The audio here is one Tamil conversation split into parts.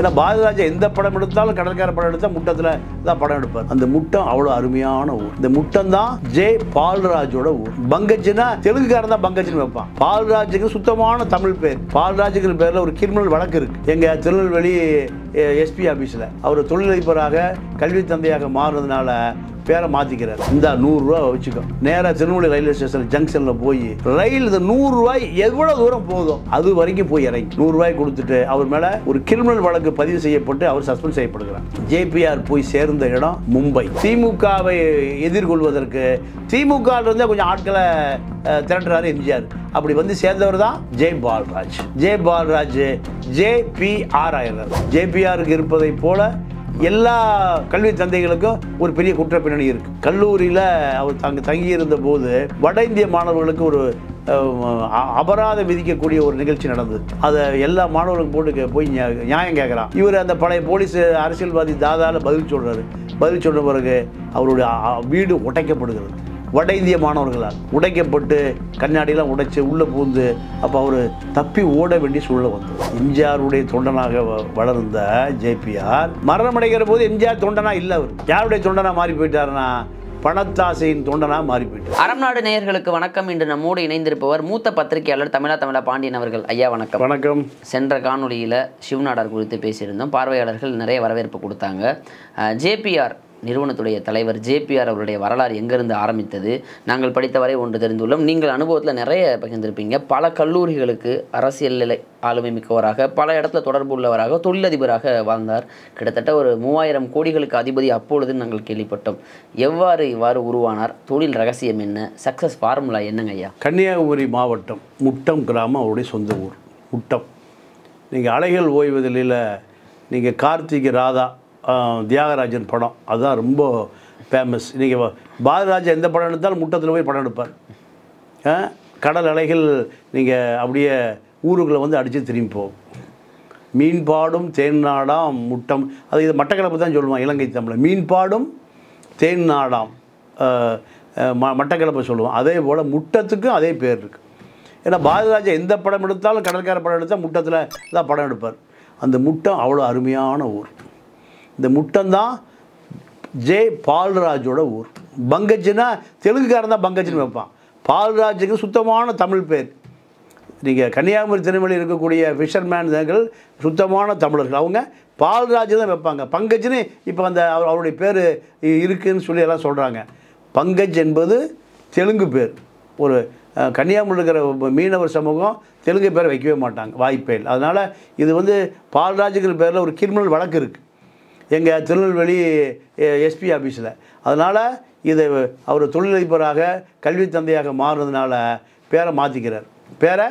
ஏன்னா பாரதிராஜா எந்த படம் எடுத்தாலும் கடற்கரை படம் எடுத்தால் முட்டத்தில் தான் படம் எடுப்பார். அந்த முட்டம் அவ்வளோ அருமையான ஊர். இந்த முட்டம் தான் ஜே பால்ராஜோட ஊர். பங்கஜ்னா தெலுங்குக்காரன் தான் பங்கஜ்னு வைப்பான். பால்ராஜுக்கு சுத்தமான தமிழ் பேர். பால்ராஜுக்கு பேரில் ஒரு கிரிமினல் வழக்கு இருக்கு. எங்கள் திருநெல்வேலி எஸ்பி ஆஃபீஸில் அவர் தொழிலதிபராக கல்வி தந்தையாக மாறுறதுனால பேரை மாத்திக்கிறார். இந்த நூறுரூவா வச்சுக்கோ. நேராக திருநெல்வேலி ரயில்வே ஸ்டேஷன் ஜங்ஷனில் போய் ரயில் இந்த நூறுரூவாய் எவ்வளோ தூரம் போதும் அது வரைக்கும் போய் இறங்கி. நூறுரூவாய் கொடுத்துட்டு அவர் மேலே ஒரு கிரிமினல் வழக்கு பதிவு செய்யப்பட்டு அவர் சஸ்பெண்ட் செய்யப்படுகிறார். ஜேபிஆர் போய் சேர்ந்த இடம் மும்பை. திமுகவை எதிர்கொள்வதற்கு திமுக இருந்தே கொஞ்சம் ஆட்களை திரட்டுறாரு எம்ஜிஆர். அப்படி வந்து சேர்ந்தவர் தான் Jai Palraj Jai Palraj J P R ஆயிரம் ஜேபிஆருக்கு இருப்பதை போல எல்லா கல்வி தந்தைகளுக்கும் ஒரு பெரிய குற்ற பின்னணி இருக்கு. கல்லூரியில் அவர் தங்க தங்கியிருந்த போது வட இந்திய மாணவர்களுக்கு ஒரு அ- அபராதம் விதிக்கக்கூடிய ஒரு நிகழ்ச்சி நடந்தது. அதை எல்லா மாணவர்களுக்கும் போட்டு கே- போய் நியாயம் கேட்குறான் இவர் அந்த பழைய போலீஸ் அரசியல்வாதி தாதால பதில் சொல்றாரு. பதில் சொன்ன பிறகு அவருடைய வீடு உடைக்கப்படுகிறது வட இந்திய மாணவர்களால் உடைக்கப்பட்டு கண்ணாடியெல்லாம் உடைச்சு உள்ளே பூந்து அப்போ அவர் தப்பி ஓட வேண்டிய சூழ்நிலை வந்தது. எம்ஜிஆருடைய தொண்டனாக வளர்ந்த ஜேபிஆர் மரணமடைகிற போது எம்ஜிஆர் தொண்டனா இல்லை அவர். யாருடைய தொண்டனா மாறி போயிட்டாருன்னா பணத்தாசையின் தொண்டனா மாறி போயிட்டார். அறம் நாடு நேயர்களுக்கு வணக்கம். இன்று நம்மோடு இணைந்திருப்பவர் மூத்த பத்திரிகையாளர் தமிழா தமிழா பாண்டியன் அவர்கள். ஐயா வணக்கம். வணக்கம். சென்ற காணொளியில் சிவநாடார் குறித்து பேசியிருந்தோம். பார்வையாளர்கள் நிறைய வரவேற்பு கொடுத்தாங்க. ஜேபிஆர் நிறுவனத்துடைய தலைவர் ஜேபிஆர் அவருடைய வரலாறு எங்கேருந்து ஆரம்பித்தது? நாங்கள் படித்தவரை ஒன்று தெரிந்துள்ளோம். நீங்கள் அனுபவத்தில் நிறைய பகிர்ந்திருப்பீங்க. பல கல்லூரிகளுக்கு அரசியல் நிலை ஆளுமை மிக்கவராக பல இடத்துல தொடர்பு உள்ளவராக தொழிலதிபராக வாழ்ந்தார். கிட்டத்தட்ட ஒரு மூவாயிரம் கோடிகளுக்கு அதிபதி அப்பொழுது நாங்கள் கேள்விப்பட்டோம். எவ்வாறு இவ்வாறு உருவானார்? தொழில் ரகசியம் என்ன? சக்ஸஸ் ஃபார்முலா என்னங்க ஐயா? கன்னியாகுமரி மாவட்டம் முட்டம் கிராமம் அவருடைய சொந்த ஊர். முட்டம். நீங்கள் அலைகள் ஓய்வதில் நீங்கள் கார்த்திகை ராதா தியாகராஜன் படம். அதுதான் ரொம்ப ஃபேமஸ் நீங்கள் பாரதிராஜா எந்த படம் எடுத்தாலும் முட்டத்தில் போய் படம் எடுப்பார். கடல் அலைகள் நீங்கள் அப்படியே ஊருக்குள்ளே வந்து அடித்து திரும்பி போகும். தேன் நாடாம் முட்டம். அது இது மட்டக்களப்பு தான் சொல்லுவான் இலங்கை தமிழில் மீன்பாடும் தேன் நாடாம். ம மட்டக்களப்பு சொல்லுவோம். அதே போல் முட்டத்துக்கும் அதே பேர் இருக்குது ஏன்னா பாரதிராஜா எந்த படம் எடுத்தாலும் கடற்கரை படம் எடுத்தால் முட்டத்தில் தான் படம் எடுப்பார். அந்த முட்டம் அவ்வளோ அருமையான ஊர். இந்த முட்டம்தான் ஜே பால்ராஜோட ஊர். பங்கஜ்னா தெலுங்குக்காரன் தான் பங்கஜ்னு வைப்பான். பால்ராஜுக்கு சுத்தமான தமிழ் பேர். நீங்கள் கன்னியாகுமரி திருநெல்வேலி இருக்கக்கூடிய ஃபிஷர்மேன்கள் சுத்தமான தமிழர்கள். அவங்க பால்ராஜ் தான் வைப்பாங்க. பங்கஜ்னு இப்போ அந்த அவர் அவருடைய பேர் இருக்குதுன்னு சொல்லி எல்லாம் சொல்கிறாங்க பங்கஜ் என்பது தெலுங்கு பேர். ஒரு கன்னியாகுமரி இருக்கிற மீனவர் சமூகம் தெலுங்கு பேரை வைக்கவே மாட்டாங்க. வாய்ப்பே இல்லை. அதனால் இது வந்து பால்ராஜுங்கிற பேரில் ஒரு கிரிமினல் வழக்கு இருக்குது எங்கள் திருநெல்வேலி எஸ்பி ஆஃபீஸில் அதனால் இதை அவர் தொழிலதிபராக கல்வி தந்தையாக மாறுனதுனால பேரை மாற்றிக்கிறார் பேரை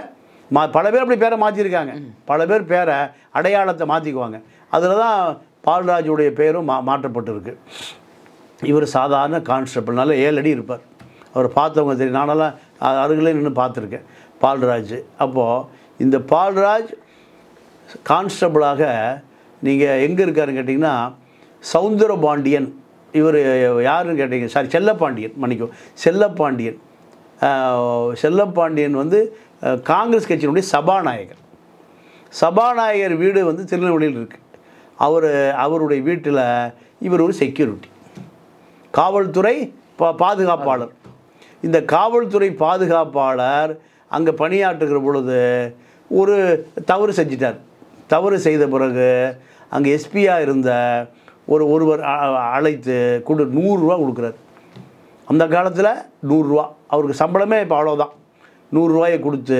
மா பல பேர் அப்படி பேரை மாற்றிருக்காங்க பல பேர் பேரை அடையாளத்தை மாற்றிக்குவாங்க அதில் தான் பால்ராஜுடைய பேரும் மா மாற்றப்பட்டிருக்கு. இவர் சாதாரண கான்ஸ்டபிள் நல்ல ஏழு அடி இருப்பார். அவர் பார்த்தவங்க தெரியும். நானெல்லாம் அருகிலே நின்று பார்த்துருக்கேன். பால்ராஜ். அப்போது இந்த பால்ராஜ் கான்ஸ்டபிளாக நீங்கள் எங்கே இருக்காருன்னு கேட்டிங்கன்னா சவுந்தரபாண்டியன். இவர் யாருன்னு கேட்டிங்க? சாரி செல்லப்பாண்டியன் மன்னிக்கும் செல்லப்பாண்டியன். செல்லப்பாண்டியன் வந்து காங்கிரஸ் கட்சியினுடைய சபாநாயகர். சபாநாயகர் வீடு வந்து திருநெல்வேலியில் இருக்குது அவர் அவருடைய வீட்டில் இவர் ஒரு செக்யூரிட்டி காவல்துறை பா பாதுகாப்பாளர். இந்த காவல்துறை பாதுகாப்பாளர் அங்கே பணியாற்றுகிற பொழுது ஒரு தவறு செஞ்சிட்டார். தவறு செய்த பிறகு அங்கே எஸ்பியாக இருந்த ஒரு ஒருவர் அ- அழைத்து கொடு நூறுரூவா கொடுக்குறாரு. அந்த காலத்தில் நூறுரூவா அவருக்கு சம்பளமே இப்போ அவ்வளோதான் நூறுரூவாயை கொடுத்து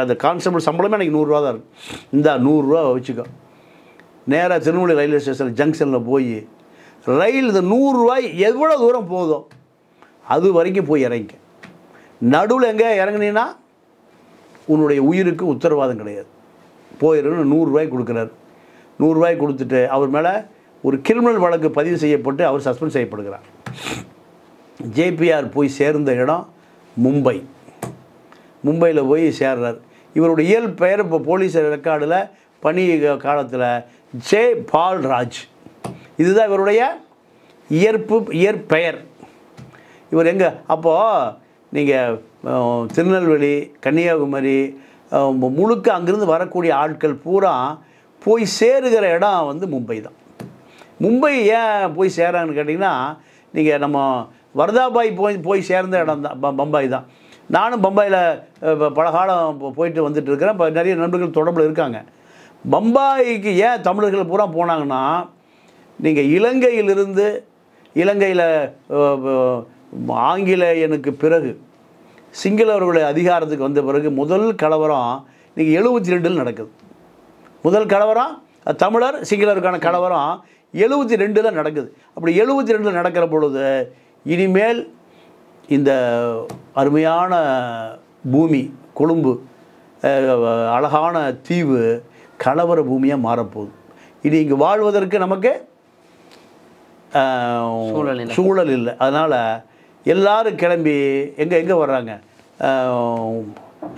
அந்த கான்ஸ்டபிள் சம்பளமே எனக்கு நூறுரூவா தான் இருக்குது இந்தா நூறுரூவா வச்சுக்கோ. நேராக திருநெல்வேலி ரயில்வே ஸ்டேஷன் ஜங்ஷனில் போய் ரயில் இந்த நூறுரூவாய் எவ்வளோ தூரம் போதும் அது வரைக்கும் போய் இறங்கிக்க. நடுவில் எங்கே இறங்குனீங்கன்னா உன்னுடைய உயிருக்கு உத்தரவாதம் கிடையாது. போயிடுன்னு நூறுரூவாய் கொடுக்குறாரு. நூறுரூவாய் கொடுத்துட்டு அவர் மேலே ஒரு கிரிமினல் வழக்கு பதிவு செய்யப்பட்டு அவர் சஸ்பெண்ட் செய்யப்படுகிறார். ஜேபிஆர் போய் சேர்ந்த இடம் மும்பை. மும்பையில் போய் சேர்றார். இவருடைய இயல் பெயர் இப்போ போலீஸ் ரெக்கார்டில் பணி காலத்தில் ஜே பால்ராஜ். இதுதான் இவருடைய இயற்பு இயற்பெயர். இவர் எங்கே? அப்போது நீங்கள் திருநெல்வேலி கன்னியாகுமரி முழுக்க அங்கேருந்து வரக்கூடிய ஆட்கள் பூரா போய் சேருகிற இடம் வந்து மும்பை தான். மும்பை ஏன் போய் சேராங்கன்னு கேட்டிங்கன்னா நீங்கள் நம்ம வரதாபாய் போய் போய் சேர்ந்த இடம் தான் பம்பாய் தான். நானும் பம்பாயில் பல காலம் போ- போயிட்டு வந்துட்டு இருக்கிறேன். இப்போ நிறைய நண்பர்கள் தொடர்பில் இருக்காங்க. பம்பாய்க்கு ஏன் தமிழர்கள் பூரா போனாங்கன்னா நீங்கள் இலங்கையிலிருந்து இலங்கையில் ஆங்கிலேயனுக்கு பிறகு சிங்களவர்களுடைய அதிகாரத்துக்கு வந்த பிறகு முதல் கலவரம் நீங்கள் எழுபத்தி ரெண்டில் நடக்குது. முதல் கலவரம் தமிழர் சிங்களருக்கான கலவரம் எழுபத்தி ரெண்டில் நடக்குது. அப்படி எழுபத்தி ரெண்டில் நடக்கிற பொழுது இனிமேல் இந்த அருமையான பூமி கொழும்பு அழகான தீவு கலவர பூமியாக மாறப்போகுது. இனி இங்கே வாழ்வதற்கு நமக்கு. சூழல் இல்லை. அதனால் எல்லோரும் கிளம்பி எங்கே எங்கே வர்றாங்க?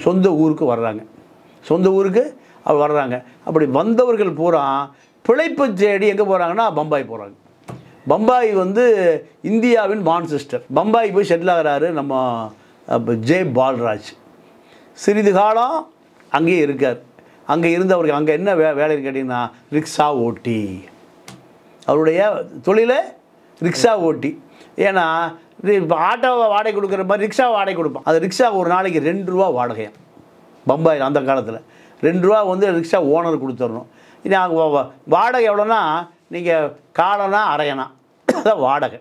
சொந்த ஊருக்கு வர்றாங்க. சொந்த ஊருக்கு அவ வர்றாங்க. அப்படி வந்தவர்கள் பூரா பிழைப்பு தேடி எங்கே போகிறாங்கன்னா பம்பாய் போகிறாங்க பம்பாய் வந்து இந்தியாவின் மான்செஸ்டர். பம்பாய் போய் செட்டில் ஆகிறாரு நம்ம அப்ப ஜே பால்ராஜ். சிறிது காலம் அங்கேயே இருக்கார். அங்கே இருந்தவருக்கு அங்கே என்ன வே வேலைன்னு கேட்டிங்கன்னா ரிக்ஷா ஓட்டி. அவருடைய தொழிலை ரிக்ஷா ஓட்டி. ஏன்னா இப்போ ஆட்டோவை வாடகை கொடுக்குற மாதிரி ரிக்ஷா வாடகை கொடுப்பான். அது ரிக்ஷா ஒரு நாளைக்கு ரெண்டு ரூபா வாடகையும் பம்பாயில் அந்த காலத்தில். ரெண்டு ரூபா வந்து ரிக்ஷா ஓனர் கொடுத்துடணும். இது வாடகை எவ்வளோன்னா நீங்கள் காலனா அரையனா. அதான் வாடகை.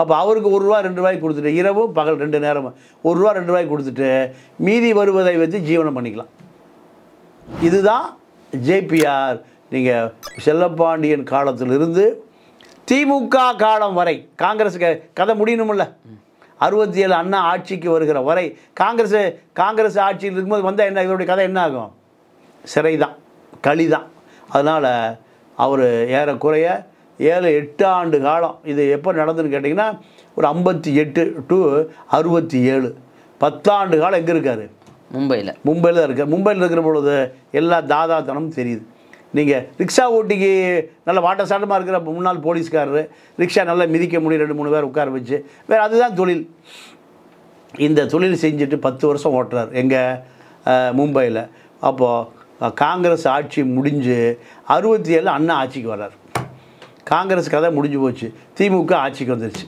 அப்போ அவருக்கு ஒரு ரூபா ரெண்டு ரூபாய்க்கு கொடுத்துட்டு இரவு பகல் ரெண்டு நேரம் ஒரு ரூபா ரெண்டு ரூபாய்க்கு கொடுத்துட்டு மீதி வருவதை வச்சு ஜீவனம் பண்ணிக்கலாம். இதுதான் ஜேபிஆர் நீங்கள் செல்லப்பாண்டியன் காலத்திலிருந்து திமுக காலம் வரை காங்கிரஸ் க- கதை முடியணும்ல. அறுபத்தி ஏழு அண்ணா ஆட்சிக்கு வருகிற வரை காங்கிரஸ் காங்கிரஸ் ஆட்சியில் இருக்கும்போது வந்தால் என்ன இதோடைய கதை என்ன ஆகும்? சிறை தான் களி தான் அதனால் அவர் ஏறக்குறைய ஏழு எட்டு ஆண்டு காலம் இது எப்போ நடந்துன்னு கேட்டிங்கன்னா ஒரு ஐம்பத்தி எட்டு டு அறுபத்தி ஏழு பத்தாண்டு காலம் எங்கே இருக்கார்? மும்பையில். மும்பையில் தான் இருக்கார். மும்பையில் இருக்கிற பொழுது எல்லா தாதாத்தனமும் தெரியுது. நீங்கள் ரிக்ஷா ஓட்டிக்கு நல்ல வாட்ட சாட்டமாக இருக்கிற முன்னாள் போலீஸ்காரரு ரிக்ஷா நல்லா மிதிக்க முடியும் ரெண்டு மூணு பேர் உட்கார வச்சு. வேறு அதுதான் தொழில். இந்த தொழில் செஞ்சுட்டு பத்து வருஷம் ஓட்டுறார் எங்கள் மும்பையில். அப்போது காங்கிரஸ் ஆட்சி முடிஞ்சு அறுபத்தி ஏழு அண்ணா ஆட்சிக்கு வர்றார். காங்கிரஸ் கதை முடிஞ்சு போச்சு. திமுக ஆட்சிக்கு வந்துருச்சு.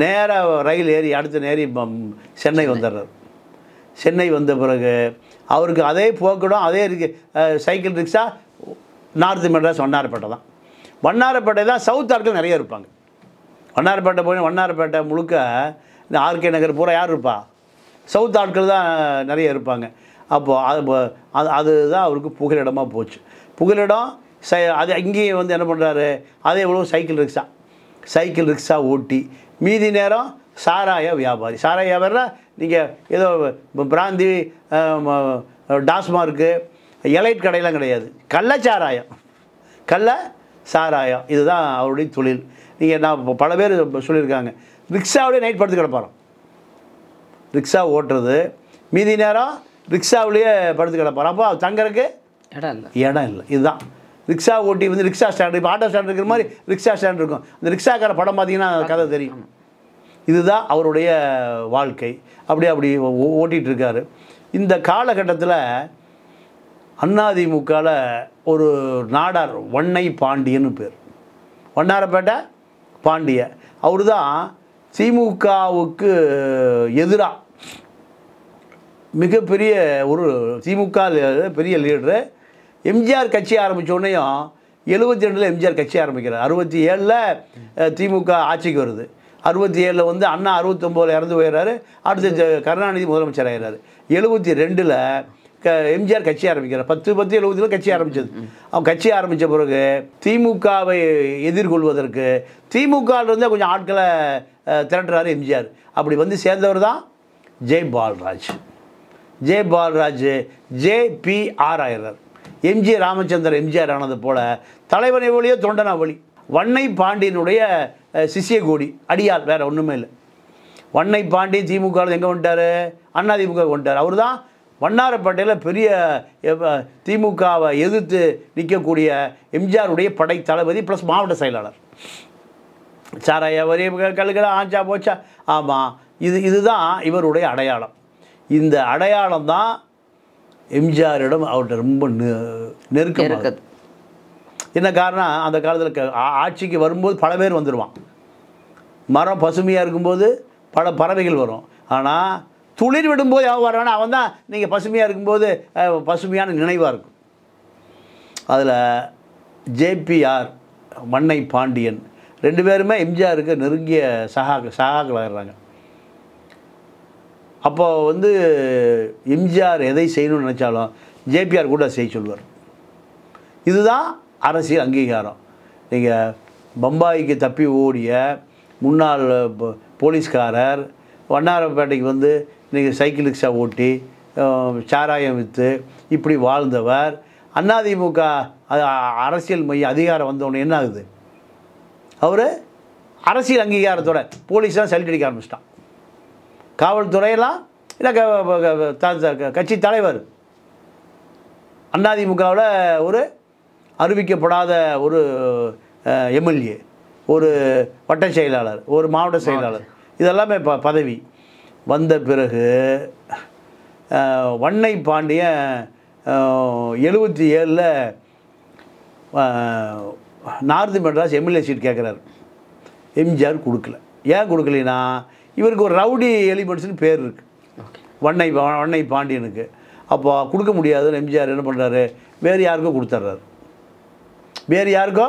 நேராக ரயில் ஏறி அடுத்த நேரி சென்னை வந்துடுறார். சென்னை வந்த பிறகு அவருக்கு அதே போக்கடம் அதே இருக்கு cycle rickshaw north Madras Vannarapettai தான். வண்ணாரப்பேட்டை தான் சவுத் ஆட்கள் நிறைய இருப்பாங்க. வண்ணாரப்பேட்டை போய் வண்ணாரப்பேட்டை முழுக்க இந்த ஆர்கே நகர் பூரா யார் இருப்பா? சவுத் ஆட்கள் தான் நிறைய இருப்பாங்க. அப்போது அது அது அதுதான் அவருக்கு புகலிடமாக போச்சு. புகலிடம் சை அது அங்கேயும் வந்து என்ன பண்ணுறாரு அதே எவ்வளோ சைக்கிள் ரிக்ஷா. சைக்கிள் ரிக்ஷா ஓட்டி மீதி நேரம் சாராய வியாபாரி. சாராய வியாபாரினா நீங்கள் ஏதோ பிராந்தி டாஸ்மார்க்கு எலைட் கடையெல்லாம் கிடையாது. கள்ளச்சாராயம். கள்ள சாராயம் இதுதான் அவருடைய தொழில். நீங்கள் நான் இப்ப பல பேர் சொல்லியிருக்காங்க. ரிக்ஷாவிலே நைட் படுத்து கிடப்பாராம். ரிக்ஷா ஓட்டுறது. மீதி நேரம் ரிக்ஷாவிலேயே படுத்து கிடப்பார் அப்போ தங்கறதுக்கு இடம் இல்லை. இடம் இல்லை. இதுதான். ரிக்ஷா ஓட்டி வந்து ரிக்ஷா ஸ்டாண்ட் இப்போ ஆட்டோ ஸ்டாண்ட் இருக்கிற மாதிரி ரிக்ஷா ஸ்டாண்ட் இருக்கும். அந்த ரிக்ஷாக்கார படம் பார்த்தீங்கன்னா கதை தெரியும். இதுதான் அவருடைய வாழ்க்கை. அப்படியே அப்படி ஓ- ஓட்டிட்டு இருக்காரு. இந்த காலகட்டத்தில் அதிமுகவில் ஒரு நாடார் வண்ணை பாண்டியன்னு பேர். வண்ணாரப்பேட்டை பாண்டிய. அவர் தான் திமுகவுக்கு எதிராக மிகப்பெரிய ஒரு திமுக பெரிய லீடரு. எம்ஜிஆர் கட்சி ஆரம்பிச்ச உடனேயும் எழுபத்தி ரெண்டில் எம்ஜிஆர் கட்சி ஆரம்பிக்கிறார். அறுபத்தி ஏழில் திமுக ஆட்சிக்கு வருது. அறுபத்தி ஏழில் வந்து அண்ணா அறுபத்தொம்போதில் இறந்து போயிடுறாரு. அடுத்து கருணாநிதி முதலமைச்சர் ஆகிறார் எழுபத்தி ரெண்டில் க எம்ஜிஆர் கட்சி ஆரம்பிக்கிறார். பத்து பத்து எழுபதில் கட்சி ஆரம்பிச்சது. அவன் கட்சி ஆரம்பித்த பிறகு திமுகவை எதிர்கொள்வதற்கு திமுகவிலிருந்தே கொஞ்சம் ஆட்களை திரட்டுறாரு எம்ஜிஆர். அப்படி வந்து சேர்ந்தவர் தான் Jai Palraj. J Palraj J P R ஆயிடுறார் M G Ramachandran MGR ஆனது போல தலைவனை ஒளியோ தொண்டனா ஒளி வண்ணை பாண்டியனுடைய சிஷ்ய கோடி அடியாள் வேற ஒன்றுமே இல்லை. வண்ணை பாண்டி திமுக எங்கே வந்துட்டார்? அண்ணா திமுக வந்துட்டார். அவர் தான் வண்ணாரப்பேட்டையில் பெரிய திமுகவை எதிர்த்து நிற்கக்கூடிய எம்ஜிஆருடைய படை தளபதி ப்ளஸ் மாவட்ட செயலாளர். சாராய வரி கல்லுக்கடை ஆச்சா போச்சா? ஆமாம் இது இதுதான் இவருடைய அடையாளம். இந்த அடையாளம் தான் எம்ஜிஆரிடம் அவர்கிட்ட ரொம்ப நெ- நெருக்கமாக நெருக்கத். என்ன காரணம் அந்த காலத்தில் ஆட்சிக்கு வரும்போது பல பேர் வந்துடுவான் மரம் பசுமையாக இருக்கும்போது பல பறவைகள் வரும். ஆனால் துளிர் விடும்போது யாவும் வரானா அவன் தான் நீங்கள் பசுமையாக இருக்கும்போது பசுமையான நினைவாக இருக்கும். அதில் ஜேபிஆர் மண்ணை பாண்டியன் ரெண்டு பேருமே எம்ஜிஆருக்கு நெருங்கிய சகா சகாக்களாகிறாங்க அப்போ வந்து எம்ஜிஆர் எதை செய்யணும்னு நினச்சாலும் ஜேபிஆர் கூட செய்ய சொல்லுவார் இதுதான் அரசியல் அங்கீகாரம். நீங்கள் பம்பாய்க்கு தப்பி ஓடிய முன்னாள் போலீஸ்காரர் வண்ணாரப்பேட்டைக்கு வந்து நீங்கள் சைக்கிள் ரிக்ஷா ஓட்டி சாராயம் விற்று இப்படி வாழ்ந்தவர். அதிமுக அரசியல் மைய அதிகாரம் வந்தோடனே என்ன ஆகுது? அவர் அரசியல் அங்கீகாரத்தோட போலீஸ்லாம் சல்ட் அடிக்க ஆரம்பிச்சிட்டான். காவல்துறையெல்லாம் இல்லை கட்சி தலைவர். அதிமுகவில் ஒரு அறிவிக்கப்படாத ஒரு எம்எல்ஏ ஒரு வட்ட செயலாளர் ஒரு மாவட்ட செயலாளர். இதெல்லாமே ப பதவி. வந்த பிறகு வண்ணை பாண்டியன் எழுபத்தி ஏழில் நார்த் மெட்ராஸ் எம்எல்ஏ சீட் கேட்குறாரு எம்ஜிஆர் கொடுக்கல. ஏன் கொடுக்கலைன்னா இவருக்கு ஒரு ரவுடி எலிமெண்ட்ஸ்னு பேர் இருக்குது வண்ணை வண்ணை பாண்டியனுக்கு. அப்போ கொடுக்க முடியாதுன்னு எம்ஜிஆர் என்ன பண்ணுறாரு வேறு யாருக்கோ கொடுத்துட்றாரு வேறு யாருக்கோ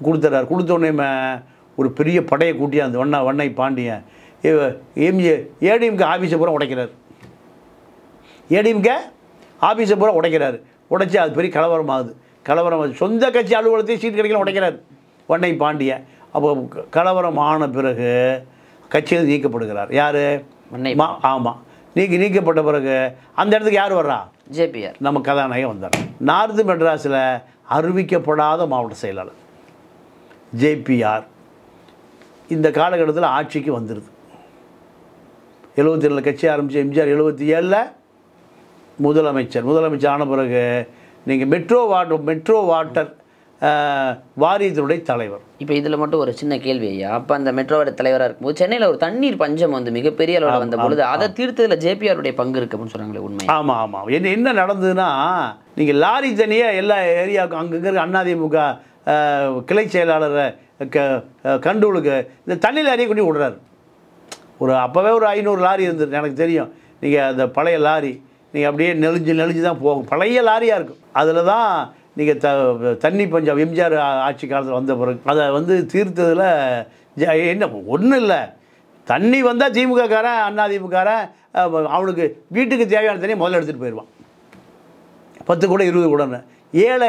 கொடுத்துட்றாரு கொடுத்த உடனே ம- ஒரு பெரிய படையை கூட்டி அந்த வண்ண வண்ணை பாண்டியன் எம்ஜி ஏடிஎம்கே ஆஃபீஸை பூரா உடைக்கிறார். ஏடிஎம்கே ஆஃபீஸை பூரா உடைக்கிறாரு. உடைச்சி அது பெரிய கலவரம் ஆகுது. கலவரம். சொந்த கட்சி அலுவலகத்தையும் சீட் கிடைக்கல உடைக்கிறார். வண்ணை பாண்டியன் அப்போ கலவரம் ஆன பிறகு கட்சியில் நீக்கப்படுகிறார். யார்? ஆமாம் நீக்கி நீக்கப்பட்ட பிறகு அந்த இடத்துக்கு யார் வர்றா? ஜேபிஆர் நம்ம கதாநாயகன் வந்தார். நார்த் மெட்ராஸில் அறிவிக்கப்படாத மாவட்ட செயலாளர். ஜேபிஆர் இந்த காலகட்டத்தில் ஆட்சிக்கு வந்துடுது எழுபத்தி ஏழில் கட்சி ஆரம்பித்த எம்ஜிஆர் எழுபத்தி ஏழில் முதலமைச்சர். முதலமைச்சர் ஆன பிறகு நீங்கள் மெட்ரோ வாட்டர் மெட்ரோ வாட்டர் வாரியத்தினுடைய தலைவர். இப்போ இதில் மட்டும் ஒரு சின்ன கேள்வி ஐயா. அப்போ அந்த மெட்ரோவோட தலைவராக இருக்கும்போது சென்னையில் ஒரு தண்ணீர் பஞ்சம் வந்து மிகப்பெரிய அளவில் வந்த பொழுது அதை தீர்த்ததில் ஜேபிஆருடைய பங்கு இருக்கு அப்படின்னு சொல்கிறாங்களே உண்மை. ஆமாம் ஆமாம் என்ன என்ன நடந்ததுன்னா நீங்கள் லாரி தனியாக எல்லா ஏரியாவுக்கும் அங்கங்கே அஹ், கிளை செயலாளரை க கண்டூலுக்கு இந்த தண்ணி லாரியை கொண்டு விடுறாரு. ஒரு அப்போவே ஒரு ஐநூறு லாரி இருந்தது எனக்கு தெரியும். நீங்கள் அந்த பழைய லாரி நீங்கள் அப்படியே நெளிஞ்சு நெளிஞ்சு தான் போகும். பழைய லாரியாக இருக்கும். அதில் தான் நீங்கள் த தண்ணி பஞ்சம் எம்ஜிஆர் ஆட்சி காலத்தில் வந்த பிறகு அதை வந்து தீர்த்ததில் ஜ- என்ன ஒன்றும் இல்லை. தண்ணி வந்தால் திமுககாரன் அண்ணா அஹ், அவனுக்கு வீட்டுக்கு தேவையான தண்ணி முதல்ல எடுத்துகிட்டு போயிடுவான். பத்து கூட இருபது கூடன்னு ஏழை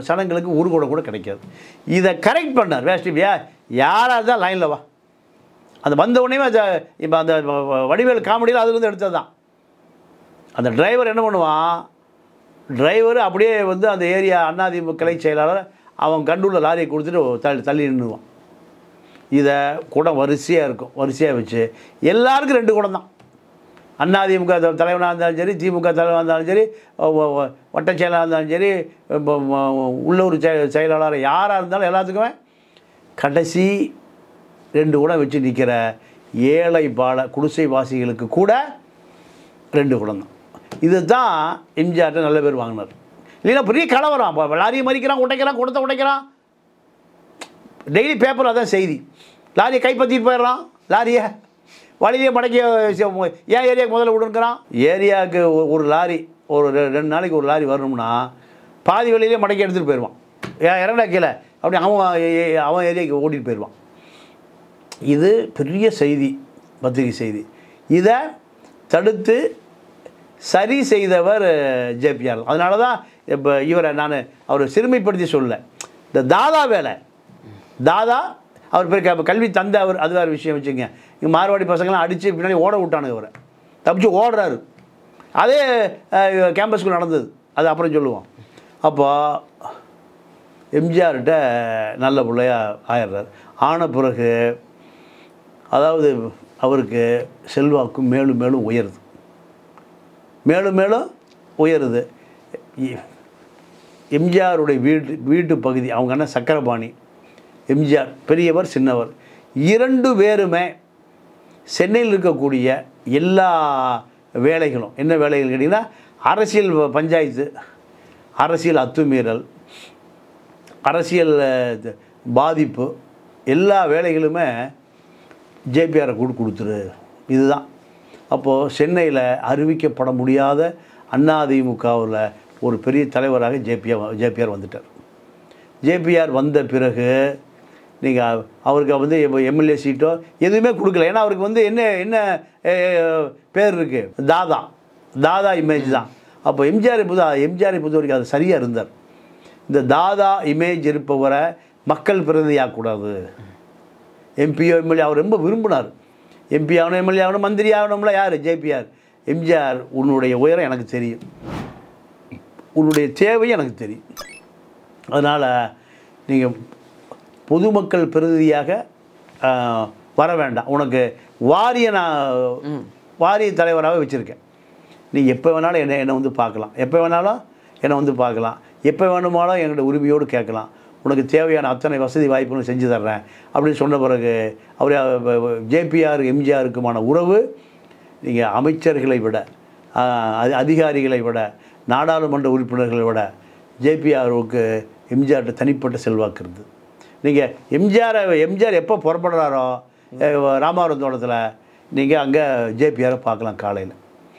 சனங்களுக்கு ஒரு கூட கூட கிடைக்காது. இதை கரெக்ட் பண்ணார். வேஸ்ட் யாராக இருந்தால் லைனில் வா. அந்த வந்த உடனே இப்போ அந்த வடிவேல் காமெடியில் அதுலேருந்து எடுத்தது தான். அந்த டிரைவர் என்ன பண்ணுவான்? டிரைவர் அப்படியே வந்து அந்த ஏரியா அண்ணாதிமுக கிளை செயலாளர் அவன் கண்டுள்ள லாரியை கொடுத்துட்டு தள்ளி தள்ளி நின்றுவான் இதை குடம் வரிசையாக இருக்கும் வரிசையாக வச்சு. எல்லாருக்கும் ரெண்டு குடம் தான். அதிமுக த- தலைவனாக இருந்தாலும் சரி திமுக தலைவனாக இருந்தாலும் சரி வட்ட செயலாளராக இருந்தாலும் சரி இப்போ உள்ளூர் செய- செயலாளர் யாராக இருந்தாலும் எல்லாத்துக்குமே கடைசி ரெண்டு குடம் வச்சு நிற்கிற ஏழை பால குடிசை வாசிகளுக்கு கூட ரெண்டு குடம் தான். இது தான் எம்ஜிஆர்ட்ட நல்ல பேர் வாங்கினார். இல்லைன்னா பெரிய கலவரம். அப்போ லாரியை மறிக்கிறான் உடைக்கிறான் குடத்தை உடைக்கிறான். டெய்லி பேப்பர் அதான் செய்தி. லாரியை கைப்பற்றிட்டு போயிடுறான். லாரியை வழியே மடக்கி ஏன் ஏரியாவுக்கு முதல்ல விடுங்கிறான் ஏரியாவுக்கு ஒரு லாரி ஒரு ரெ- ரெண்டு நாளைக்கு ஒரு லாரி வரணும்னா பாதி வழியிலே மடக்கி எடுத்துகிட்டு போயிடுவான். ஏன் இறங்கடா கீழே. அப்படி அவன் ஏ- அவன் ஏரியாவுக்கு ஓட்டிகிட்டு போயிடுவான். இது பெரிய செய்தி பத்திரிகை செய்தி. இதை தடுத்து சரி செய்தவர் ஜேபிஆர் அதனால தான் இப்போ இவரை நான் அவர் சிறுமைப்படுத்தி சொல்ல இந்த தாதா வேலை. தாதா அவர் பேர் கல்வி தந்த அவர் அது வேறு விஷயம் வச்சுங்க இங்கே மார்வாடி பசங்களாம் அடித்து பின்னாடி ஓட விட்டானுங்க அவரை தப்பிச்சு ஓடுறாரு. அதே கேம்பஸ்க்கு நடந்தது. அது அப்புறம் சொல்லுவோம். அப்போ எம்ஜிஆர்கிட்ட நல்ல பிள்ளையாக ஆயிடுறாரு. ஆன பிறகு அதாவது அவருக்கு செல்வாக்கு மேலும் மேலும் உயருது. மேலும் மேலும் உயருது. எம்ஜிஆருடைய வீட்டு வீட்டு பகுதி அவங்க என்ன சக்கரபாணி எம்ஜிஆர் பெரியவர் சின்னவர் இரண்டு பேருமே சென்னையில் இருக்கக்கூடிய எல்லா வேலைகளும் என்ன வேலைகள் கேட்டிங்கன்னா அரசியல் பஞ்சாயத்து அரசியல் அத்துமீறல் அரசியல் பாதிப்பு எல்லா வேலைகளுமே ஜேபிஆரை கூட கொடுத்துரு. இதுதான். அப்போது சென்னையில் அறிவிக்கப்பட முடியாத அதிமுகவில் ஒரு பெரிய தலைவராக ஜேபிஆர் ஜேபிஆர் வந்துட்டார். ஜேபிஆர் வந்த பிறகு நீங்கள் அவருக்கு வந்து எம்எல்ஏ சீட்டோ எதுவுமே கொடுக்கல. ஏன்னா அவருக்கு வந்து என்ன என்ன பேர் இருக்குது தாதா. தாதா இமேஜ் தான். அப்போ எம்ஜிஆர் பொது எம்ஜிஆரை பொறுத்த வரைக்கும் அது சரியாக இருந்தார். இந்த தாதா இமேஜ் இருப்பவரை மக்கள் பிரதிநிதியாகக்கூடாது எம்பியோ எம்எல்ஏ அவர் ரொம்ப விரும்பினார். எம்பி ஆகணும் எம்எல்ஏ ஆகணும் மந்திரி ஆகணும்ல யார்? ஜேபிஆர் எம்ஜிஆர் உன்னுடைய உயரம் எனக்கு தெரியும். உன்னுடைய தேவை எனக்கு தெரியும். அதனால் நீங்கள் பொதுமக்கள் பிரதிநிதியாக வர வேண்டாம். உனக்கு வாரிய நான் வாரிய தலைவராக வச்சுருக்கேன். நீ எப்போ வேணாலும் என்னை என்னை வந்து பார்க்கலாம். எப்போ வேணாலும் என்னை வந்து பார்க்கலாம். எப்போ வேணுமாலும் என்கிட்ட உரிமையோடு கேட்கலாம். உனக்கு தேவையான அத்தனை வசதி வாய்ப்புகளும் செஞ்சு தர்றேன். அப்படின்னு சொன்ன பிறகு அவர் ஜேபிஆர் எம்ஜிஆருக்குமான உறவு நீங்கள் அமைச்சர்களை விட அதிகாரிகளை விட நாடாளுமன்ற உறுப்பினர்களை விட ஜேபிஆருக்கு எம்ஜிஆர்கிட்ட தனிப்பட்ட செல்வாக்கு இருந்தது நீங்கள் எம்ஜிஆரை எம்ஜிஆர் எப்போ புறப்படுறாரோ ராமாவரம் தோட்டத்தில் நீங்கள் அங்கே ஜேபிஆரை பார்க்கலாம் காலையில்.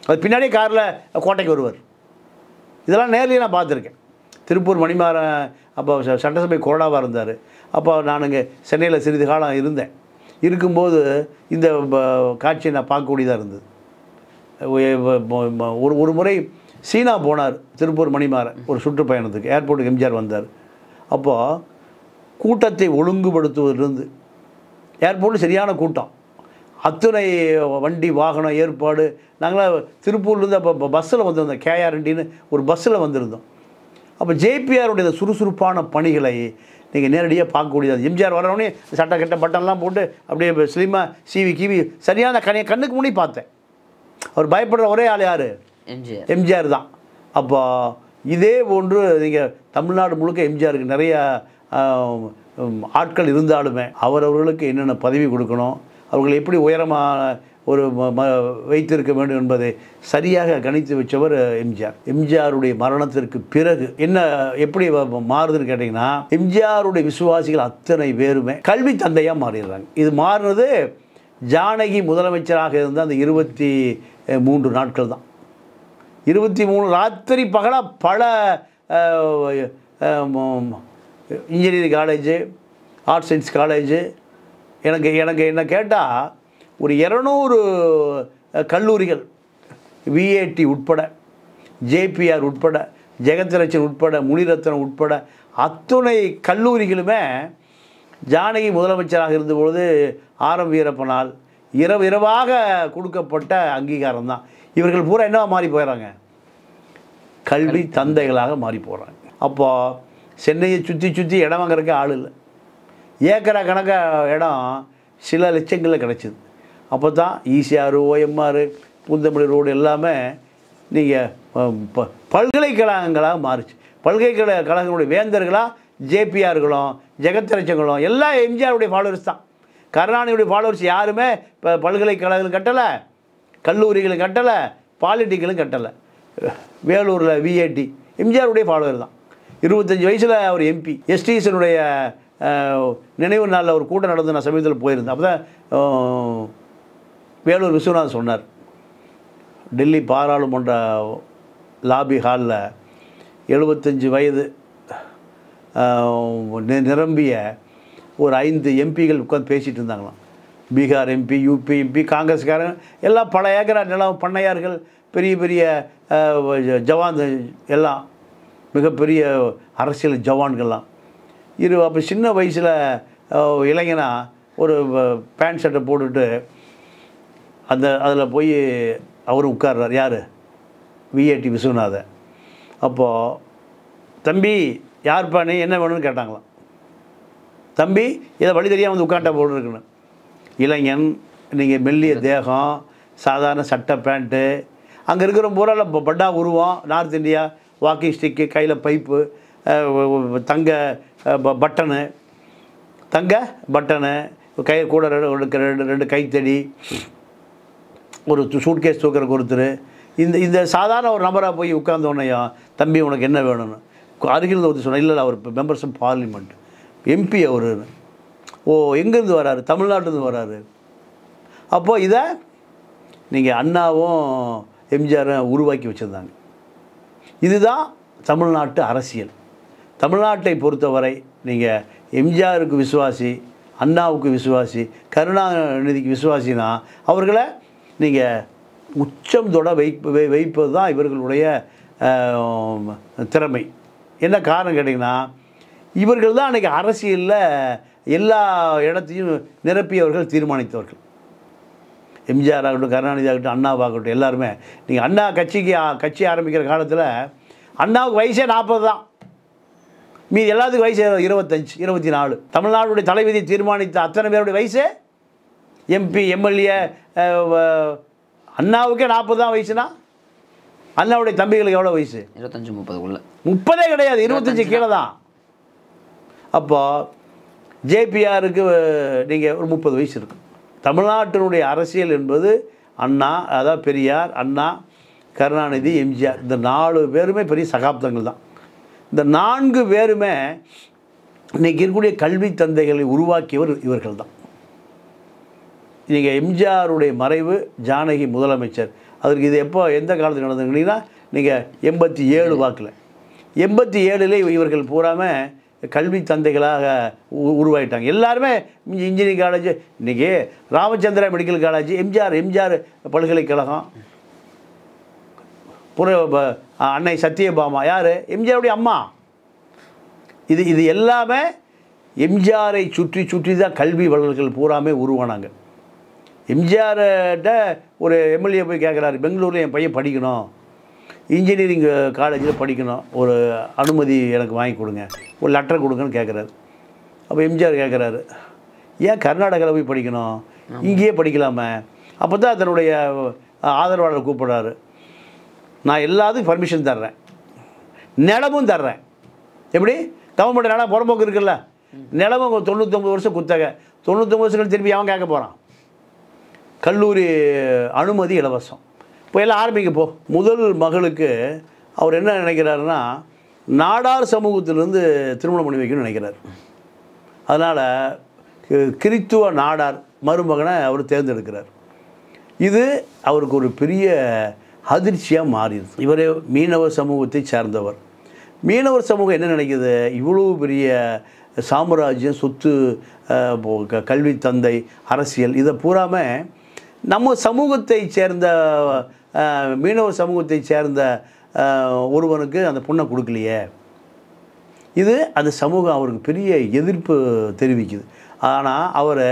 அது பின்னாடியே காரில் கோட்டைக்கு வருவார். இதெல்லாம் நேர்லயே நான் பார்த்துருக்கேன். திருப்பூர் மணிமாறன் அப்போ ச- சட்டசபை கொரோனாவாக இருந்தார். அப்போ நான் இங்கே சென்னையில் சிறிது காலம் இருந்தேன். இருக்கும்போது இந்த காட்சியை நான் பார்க்கக்கூடியதாக இருந்தது. ஒரு ஒரு முறை சீனா போனார் திருப்பூர் மணிமாறன் ஒரு சுற்றுப்பயணத்துக்கு. ஏர்போர்ட்டுக்கு எம்ஜிஆர் வந்தார். அப்போது கூட்டத்தை ஒழுங்குபடுத்துவதிலிருந்து ஏர்போர்ட்டில் சரியான கூட்டம். அத்துணை வண்டி வாகனம் ஏற்பாடு நாங்களாம் திருப்பூர்லேருந்து அப்போ பஸ்ஸில் வந்திருந்தோம். கேஆர்என்டின்னு ஒரு பஸ்ஸில் வந்திருந்தோம். அப்போ ஜேபிஆருடைய சுறுசுறுப்பான பணிகளை நீங்கள் நேரடியாக பார்க்கக்கூடியது எம்ஜிஆர் வரவொடனே சட்டை கட்ட பட்டன்லாம் போட்டு அப்படியே ஸ்லிமாக சீவி கீவி சரியான கண்ணை கண்ணுக்கு முன்னாடி பார்த்தேன். அவர் பயப்படுற ஒரே ஆள் யார்? எம்ஜிஆர். எம்ஜிஆர் தான். அப்போ இதே போன்று நீங்கள் தமிழ்நாடு முழுக்க எம்ஜிஆருக்கு நிறைய ஆட்கள் இருந்தாலுமே அவரவர்களுக்கு என்னென்ன பதவி கொடுக்கணும் அவர்களை எப்படி உயரமான ஒரு ம- வைத்திருக்க வேண்டும் என்பதை சரியாக கணித்து வச்சவர் எம்ஜிஆர். எம்ஜிஆருடைய மரணத்திற்கு பிறகு என்ன எப்படி மாறுதுன்னு கேட்டிங்கன்னா எம்ஜிஆருடைய விசுவாசிகள் அத்தனை பேருமே கல்வி தந்தையாக மாறிடுறாங்க. இது மாறுனது ஜானகி முதலமைச்சராக இருந்த அந்த இருபத்தி மூன்று நாட்கள் தான். இருபத்தி மூணு ராத்திரி பகலாக பல engineering college arts science college. எனக்கு எனக்கு என்ன கேட்டால் ஒரு இரநூறு கல்லூரிகள் விஏடி உட்பட ஜேபிஆர் உட்பட ஜெகத்ரட்சன் உட்பட முனிரத்னம் உட்பட அத்துணை கல்லூரிகளுமே ஜானகி முதலமைச்சராக இருந்தபொழுது ஆரம் வீரப்பனால் இரவு இரவாக கொடுக்கப்பட்ட அங்கீகாரம் தான் இவர்கள் பூரா என்னவா மாறி போயிடறாங்க கல்வி தந்தைகளாக மாறி போகிறாங்க அப்போ சென்னையை சுற்றி சுற்றி இடம் வாங்குறதுக்கு ஆள் இல்லை. ஏக்கரா கணக்க இடம் சில லட்சங்களில் கிடச்சிது. அப்போ தான் ஈசிஆர் ஓஎம்ஆர் பூந்தமல்லி ரோடு எல்லாமே நீங்கள் பல்கலைக்கழகங்களாக மாறுச்சு. பல்கலைக்கழக கழகங்களுடைய வேந்தர்களாக ஜேபிஆர்களும் ஜெகத்தரச்சங்களும் எல்லாம் எம்ஜிஆருடைய ஃபாலோவர்ஸ் தான். கருணாநிதியுடைய ஃபாலோவர்ஸ் யாருமே இப்போ பல்கலைக்கழகங்கள் கட்டலை கல்லூரிகளும் கட்டலை பாலிட்டிக்கலும் கட்டலை. வேலூரில் விஏடி எம்ஜிஆருடைய ஃபாலோவர் தான். இருபத்தஞ்சி வயசில் அவர் எம்பி எஸ்டிஎஸ்னுடைய நினைவு நாளில் ஒரு கூட்டம் நடந்து நான் சமீபத்தில் போயிருந்தேன். அப்போ தான் வேலூர் விஸ்வநாத் சொன்னார். டெல்லி பாராளுமன்ற லாபி ஹாலில் எழுபத்தஞ்சி வயது நிரம்பிய ஒரு ஐந்து எம்பிகள் உட்காந்து பேசிகிட்டு இருந்தாங்களாம். பீகார் எம்பி யூபி எம்பி காங்கிரஸ்காரன் எல்லாம் பல ஏக்கரா நிலம் பண்ணையார்கள் பெரிய பெரிய ஜவான் எல்லாம் மிகப்பெரிய அரசியல் ஜவான்கள்லாம். இரு அப்போ சின்ன வயசில் இளைஞனா ஒரு பேண்ட் ஷர்ட்டை போட்டுட்டு அந்த அதில் போய் அவர் உட்கார்றார். யார்? விஏடி விஸ்வநாதன் அப்போது தம்பி யார்ப்பா நீ? என்ன வேணும்னு கேட்டாங்களாம். தம்பி இதை வழி தெரியாமல் வந்து உட்காண்டா போட்டு இருக்குன்னு. இளைஞன் நீங்கள் மெல்லிய தேகம் சாதாரண சட்டை பேண்ட்டு அங்கே இருக்கிற பூரால பட்டா உருவம் நார்த் இந்தியா வாக்கிங் ஸ்டிக்கு கையில் பைப்பு தங்க ப- பட்டனு. தங்க பட்டனு கை கூட ரெண்டு ரெண்டு ரெண்டு கைத்தடி. ஒரு சூட்கேஸ் தூக்கிறக்கு ஒருத்தர் இந்த இந்த சாதாரண ஒரு நபராக போய் உட்காந்தோன்னையா தம்பி உனக்கு என்ன வேணும்னு? அருகில் ஒருத்தர் சொன்னால் இல்லை அவர் மெம்பர்ஸ் ஆஃப் பார்லிமெண்ட் எம்பி அவர். ஓ எங்கேருந்து வராரு? தமிழ்நாட்டிலேருந்து வராரு. அப்போது இதை நீங்கள் அண்ணாவும் எம்ஜிஆரும் உருவாக்கி வச்சுருந்தாங்க. இதுதான் தமிழ்நாட்டு அரசியல். தமிழ்நாட்டை பொறுத்தவரை நீங்கள் எம்ஜிஆருக்கு விசுவாசி அண்ணாவுக்கு விசுவாசி கருணாநிதிக்கு விசுவாசினா அவர்களை நீங்கள் உச்சம் தொட வைப்பு வை- வைப்பது தான் இவர்களுடைய திறமை. என்ன காரணம் கேட்டிங்கன்னா இவர்கள் தான் அன்றைக்கி அரசியலில் எல்லா இடத்தையும் நிரப்பியவர்கள் தீர்மானித்தவர்கள். எம்ஜிஆர் ஆகட்டும் கருணாநிதி ஆகட்டும் அண்ணாவாகட்டும் எல்லாருமே. நீங்கள் அண்ணா கட்சிக்கு கட்சி ஆரம்பிக்கிற காலத்தில் அண்ணாவுக்கு வயசே நாற்பது தான். மீது எல்லாத்துக்கும் வயசு இருபத்தஞ்சு இருபத்தி நாலு. தமிழ்நாடுடைய தலைவிதி தீர்மானித்த அத்தனை பேருடைய வயசே எம்பி எம்எல்ஏ அண்ணாவுக்கே நாற்பது தான் வயசுனா? அண்ணாவுடைய தம்பிகளுக்கு எவ்வளோ வயசு? இருபத்தஞ்சு முப்பதுக்குள்ள. முப்பதே கிடையாது இருபத்தஞ்சு கீழே தான். அப்போ ஜேபிஆருக்கு நீங்கள் ஒரு முப்பது வயசு இருக்கும் தமிழ்நாட்டினுடைய அரசியல் என்பது அண்ணா அதாவது பெரியார் அண்ணா கருணாநிதி எம்ஜிஆர். இந்த நாலு பேருமே பெரிய சகாப்தங்கள் தான். இந்த நான்கு பேருமே இன்னைக்கு இருக்கக்கூடிய கல்வி தந்தைகளை உருவாக்கியவர் இவர்கள் தான். நீங்கள் எம்ஜிஆருடைய மறைவு ஜானகி முதலமைச்சர். அதற்கு இது எப்போ எந்த காலத்தில் நடந்ததுன்னா நீங்கள் எண்பத்தி ஏழு வாக்கில். எண்பத்தி ஏழுலே இவர்கள் பூராமல் கல்வி தந்தைகளாக உ- உருவாயிட்டாங்க. எல்லாருமே இன்ஜினியரிங் காலேஜ் இன்றைக்கி Ramachandra medical college MGR MGR பல்கலைக்கழகம். புற அன்னை சத்யபாமா யார்? எம்ஜிஆருடைய அம்மா. இது இது எல்லாமே எம்ஜிஆரை சுற்றி சுற்றி தான் கல்வி வளர்கள் பூராமே உருவானாங்க. எம்ஜிஆர்கிட்ட ஒரு எம்எல்ஏ போய் கேட்குறாரு பெங்களூரில் என் பையன் படிக்கணும். இன்ஜினியரிங் காலேஜில் படிக்கணும். ஒரு அனுமதி எனக்கு வாங்கி கொடுங்க. ஒரு லெட்டர் கொடுங்கன்னு கேட்குறாரு. அப்போ எம்ஜிஆர் கேட்குறாரு ஏன் கர்நாடகாவில் போய் படிக்கணும்? இங்கேயே படிக்கலாமே. அப்போ தான் தன்னுடைய ஆதரவாளர் கூப்பிடுறாரு நான் எல்லாத்துக்கும் பர்மிஷன் தர்றேன். நிலமும் தர்றேன். எப்படி? கவர்மெண்ட் நிலம் புறம்போக்கு இருக்குல்ல. நிலமும் தொண்ணூத்தொம்பது வருஷம் குத்தகை. தொண்ணூத்தொம்பது வருஷம் கழிச்சு திருப்பி அவன் கேட்க போகிறான் கல்லூரி அனுமதி இலவசம். இப்போ எல்லாம் ஆரம்பிக்க போ. முதல் மகளுக்கு அவர் என்ன நினைக்கிறாருன்னா நாடார் சமூகத்திலிருந்து திருமணம் பண்ணி வைக்கணும்னு நினைக்கிறார். அதனால் கிறித்துவ நாடார் மருமகனை அவர் தேர்ந்தெடுக்கிறார். இது அவருக்கு ஒரு பெரிய அதிர்ச்சியாக மாறிடுது. இவர் மீனவ சமூகத்தை சேர்ந்தவர். மீனவர் சமூகம் என்ன நினைக்கிது? இவ்வளோ பெரிய சாம்ராஜ்யம் சொத்து க- கல்வி தந்தை அரசியல் இதை பூராமல் நம்ம சமூகத்தை சேர்ந்த மீனவ மீனவர் சமூகத்தை சேர்ந்த ஒருவனுக்கு அந்த பொண்ணை கொடுக்கலையே. இது அந்த சமூகம் அவருக்கு பெரிய எதிர்ப்பு தெரிவிக்குது. ஆனால் அவர்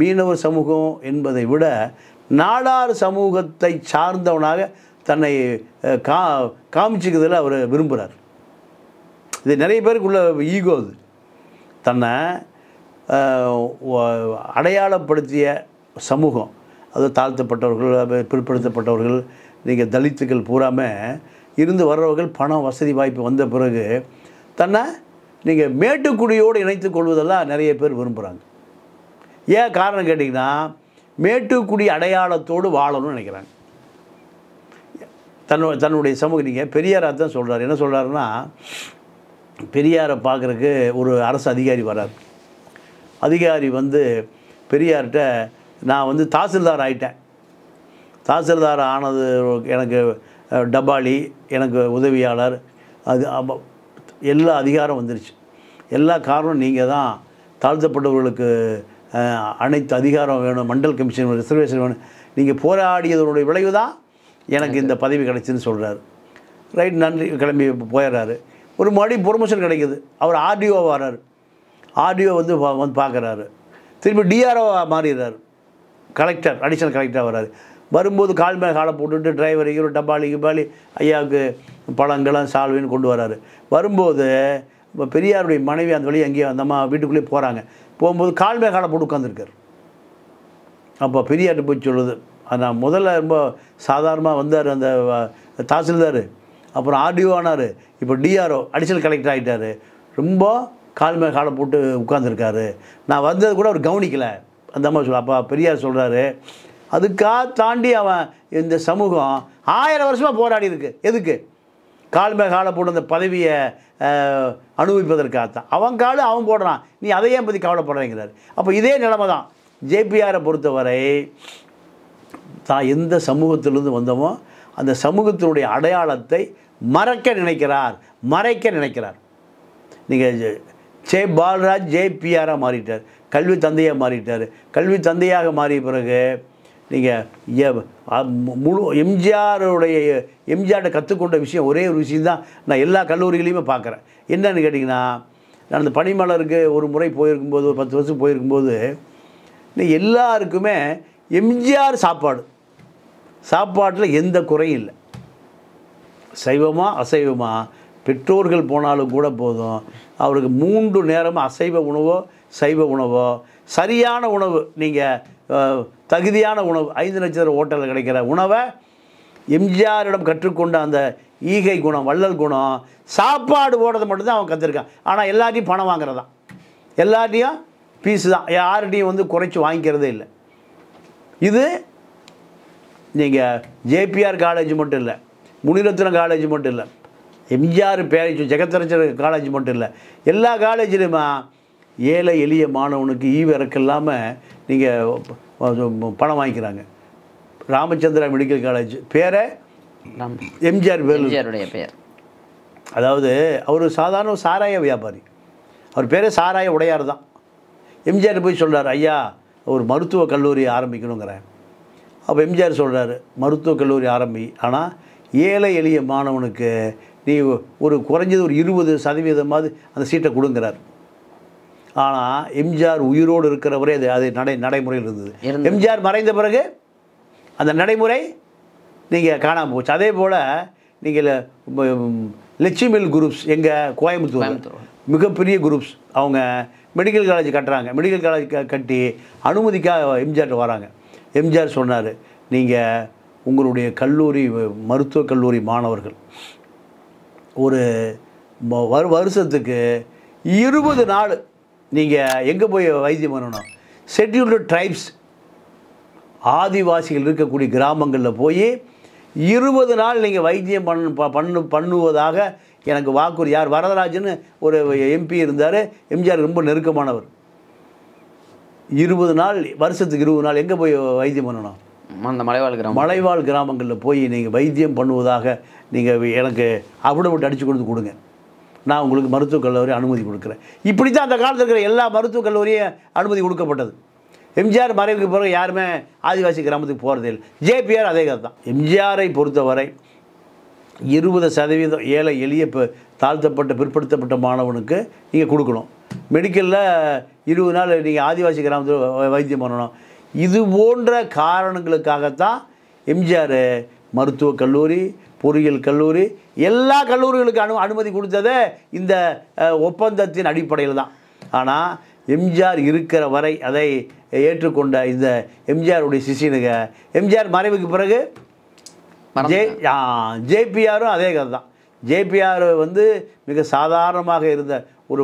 மீனவர் சமூகம் என்பதை விட நாடார் சமூகத்தை சார்ந்தவனாக தன்னை கா காமிச்சிக்கிறதுல அவர் விரும்புகிறார் இது நிறைய பேருக்குள்ள ஈகோ அது. தன்னை அடையாளப்படுத்திய சமூகம். அது தாழ்த்தப்பட்டவர்கள் பிற்படுத்தப்பட்டவர்கள் நீங்கள் தலித்துக்கள் பூராமல் இருந்து வர்றவர்கள் பணம் வசதி வாய்ப்பு வந்த பிறகு தன்னை நீங்கள் மேட்டுக்குடியோடு இணைத்து கொள்வதெல்லாம் நிறைய பேர் விரும்புகிறாங்க ஏன் காரணம் கேட்டிங்கன்னா மேட்டுக்குடி அடையாளத்தோடு வாழணும்னு நினைக்கிறாங்க. தன்னு தன்னுடைய சமூகம் நீங்கள் பெரியாராக தான் சொல்கிறார் என்ன சொல்கிறாருன்னா பெரியாரை பார்க்குறக்கு ஒரு அரசு அதிகாரி வரார். அதிகாரி வந்து பெரியார்கிட்ட நான் வந்து தாசில்தார் ஆயிட்டேன். தாசில்தார் ஆனது எனக்கு டபாலி எனக்கு உதவியாளர் அது எல்லா அதிகாரம் வந்துருச்சு. எல்லா காரணம் நீங்கள் தான் தாழ்த்தப்பட்டவர்களுக்கு அனைத்து அதிகாரம் வேணும் மண்டல் கமிஷன் ரிசர்வேஷன் வேணும். நீங்கள் போராடியதனுடைய விளைவு தான் எனக்கு இந்த பதவி கிடைச்சுன்னு சொல்கிறாரு ரைட் நன்றி கிளம்பி போயிடுறாரு ஒரு மறுபடியும் ப்ரொமோஷன் கிடைக்குது. அவர் ஆர்டிஓ வர்றாரு ஆர்டிஓ வந்து வந்து பார்க்குறாரு. திரும்பி டிஆர்ஓ மாறிடுறாரு கலெக்டர் அடிஷனல் கலெக்டராக வராரு வரும்போது கால் மேலே காலை போட்டுட்டு டிரைவர் இவர் டப்பாலி கிப்பாலி ஐயாவுக்கு பழங்களும் சால்வின்னு கொண்டு வராரு. வரும்போது இப்போ பெரியாருடைய மனைவி அந்த வழியை அங்கேயே அந்த அம்மா வீட்டுக்குள்ளேயே போகிறாங்க போகும்போது கால் மேலே காலை போட்டு உட்காந்துருக்கார் அப்போ பெரியார்கிட்ட போய் சொல்லுது நான் முதல்ல ரொம்ப சாதாரணமாக வந்தார் அந்த தாசில்தார். அப்புறம் ஆர்டிஓ ஆனார். இப்போ டிஆர்ஓ அடிஷனல் கலெக்டர் ஆகிட்டார் ரொம்ப கால் மேலே காலை போட்டு உட்காந்துருக்காரு நான் வந்தது கூட அவர் கவனிக்கலை. அந்த அம்மா சொல்ல அப்பா பெரியார் சொல்கிறாரு அதுக்காக தாண்டி அவன் இந்த சமூகம் ஆயிரம் வருஷமாக போராடி இருக்கு. எதுக்கு? கால் மேல் காலை போட்டு அந்த பதவியை அனுபவிப்பதற்காகத்தான். அவன் காலு அவன் போடுறான். நீ அதையே பற்றி கவலைப்படுறேங்கிறார். அப்போ இதே நிலைமை தான் ஜேபிஆரை பொறுத்தவரை தான் எந்த சமூகத்திலிருந்து வந்தோமோ அந்த சமூகத்தினுடைய அடையாளத்தை மறக்க நினைக்கிறார். மறைக்க நினைக்கிறார். நீங்கள் ஜே பாலராஜ் ஜேபிஆராக மாறிட்டார். கல்வி தந்தையாக மாறிட்டார். கல்வி தந்தையாக மாறிய பிறகு நீங்கள் முழு எம்ஜிஆருடைய எம்ஜிஆர்ட்ட கற்றுக்கொண்ட விஷயம் ஒரே ஒரு விஷயம் தான். நான் எல்லா கல்லூரிகளையுமே பார்க்குறேன். என்னன்னு கேட்டிங்கன்னா நான் அந்த பனிமலருக்கு ஒரு முறை போயிருக்கும்போது ஒரு பத்து வருஷம் போயிருக்கும்போது இன்னைக்கு எல்லாருக்குமே எம்ஜிஆர் சாப்பாடு. சாப்பாட்டில் எந்த குறையும் இல்லை. சைவமாக அசைவமாக பெற்றோர்கள் போனாலும் கூட போதும். அவருக்கு மூன்று நேரமும் அசைவ உணவோ சைவ உணவோ சரியான உணவு நீங்கள் தகுதியான உணவு ஐந்து நட்சத்திர ஹோட்டலில் கிடைக்கிற உணவை எம்ஜிஆரிடம் கற்றுக்கொண்ட அந்த ஈகை குணம் வள்ளல் குணம் சாப்பாடு போடுறது மட்டும்தான் அவன் கற்றுருக்கான் ஆனால் எல்லாத்தையும் பணம் வாங்குறதான் எல்லாத்தையும் பீஸு தான். யார்கிட்டையும் வந்து குறைச்சி வாங்கிக்கிறதே இல்லை. இது நீங்கள் ஜேபிஆர் காலேஜ் மட்டும் இல்லை முனிரத்னம் காலேஜ் மட்டும் இல்லை எம்ஜிஆர் பேரேஜ் ஜெகத்தரச்சர் காலேஜ் மட்டும் இல்லை எல்லா காலேஜ்லேயுமா ஏழை எளிய மாணவனுக்கு ஈவு இறக்கம் இல்லாமல் நீங்கள் பணம் வாங்கிக்கிறாங்க. ராமச்சந்திரா மெடிக்கல் காலேஜ் பேரை எம்ஜிஆர் பேர் எம்ஜிஆருடைய பெயர் அதாவது அவர் சாதாரண சாராய வியாபாரி. அவர் பேரே சாராய உடையார் தான். எம்ஜிஆர் போய் சொல்றார் ஐயா ஒரு மருத்துவக் கல்லூரி ஆரம்பிக்கணுங்கிறேன் அப்போ எம்ஜிஆர் சொல்கிறாரு மருத்துவக் கல்லூரி ஆரம்பி ஆனால் ஏழை எளிய மாணவனுக்கு நீ ஒரு குறைஞ்சது ஒரு இருபது சதவீதமாவது அந்த சீட்டை கொடுங்கிறார். ஆனால் எம்ஜிஆர் உயிரோடு இருக்கிறவரே அது அது நடை நடைமுறையில் இருந்தது. எம்ஜிஆர் மறைந்த பிறகு அந்த நடைமுறை நீங்கள் காணாமல் போச்சு. அதே போல் நீங்கள் லட்சுமில் குரூப்ஸ் எங்கள் கோயம்புத்தூர். மிகப்பெரிய குரூப்ஸ். அவங்க மெடிக்கல் காலேஜ் கட்டுறாங்க. மெடிக்கல் காலேஜ் கட்டி அனுமதிக்காக எம்ஜிஆர் வராங்க. எம்ஜிஆர் சொன்னார் நீங்கள் உங்களுடைய கல்லூரி மருத்துவக் கல்லூரி மாணவர்கள் ஒரு வருஷத்துக்கு இருபது நாள் நீங்கள் எங்கே போய் வைத்தியம் பண்ணணும்? ஷெட்யூல்டு ட்ரைப்ஸ் ஆதிவாசிகள் இருக்கக்கூடிய கிராமங்களில் போய் இருபது நாள் நீங்கள் வைத்தியம் பண்ண ப- பண்ணு பண்ணுவதாக எனக்கு வாக்குறுதி. யார்? வரதராஜன் ஒரு எம்பி இருந்தார். எம்ஜிஆர் ரொம்ப நெருக்கமானவர். இருபது நாள் வருஷத்துக்கு இருபது நாள் எங்கே போய் வைத்தியம் பண்ணணும்? அந்த மலைவாழ் கிராமம். மலைவாழ் கிராமங்களில் போய் நீங்கள் வைத்தியம் பண்ணுவதாக நீங்கள் எனக்கு அவிடவிட்டு அடித்து கொடுத்து கொடுங்க. நான் உங்களுக்கு மருத்துவக் கல்லூரி அனுமதி கொடுக்குறேன். இப்படி தான் அந்த காலத்தில் இருக்கிற எல்லா மருத்துவக் கல்லூரியும் அனுமதி கொடுக்கப்பட்டது. எம்ஜிஆர் மறைவுக்கு பிறகு யாருமே ஆதிவாசி கிராமத்துக்கு போகிறதே இல்லை. ஜேபிஆர் அதே கதை தான் எம்ஜிஆரை பொறுத்தவரை இருபது சதவீதம் ஏழை எளிய ப- தாழ்த்தப்பட்ட பிற்படுத்தப்பட்ட மாணவனுக்கு நீங்கள் கொடுக்கணும். மெடிக்கலில் இருபது நாள் நீங்கள் ஆதிவாசி கிராமத்தில் வ- வைத்தியம் பண்ணணும். இது போன்ற காரணங்களுக்காகத்தான் எம்ஜிஆர் மருத்துவக் கல்லூரி பொறியியல் கல்லூரி எல்லா கல்லூரிகளுக்கு அனு அனுமதி கொடுத்ததே இந்த ஒப்பந்தத்தின் அடிப்படையில் தான். ஆனால் எம்ஜிஆர் இருக்கிற வரை அதை ஏற்றுக்கொண்ட இந்த எம்ஜிஆருடைய சிஷியனுங்க எம்ஜிஆர் மறைவுக்கு பிறகு ஜே ஜேபிஆரும் அதே கதை தான். ஜேபிஆர் வந்து மிக சாதாரணமாக இருந்த ஒரு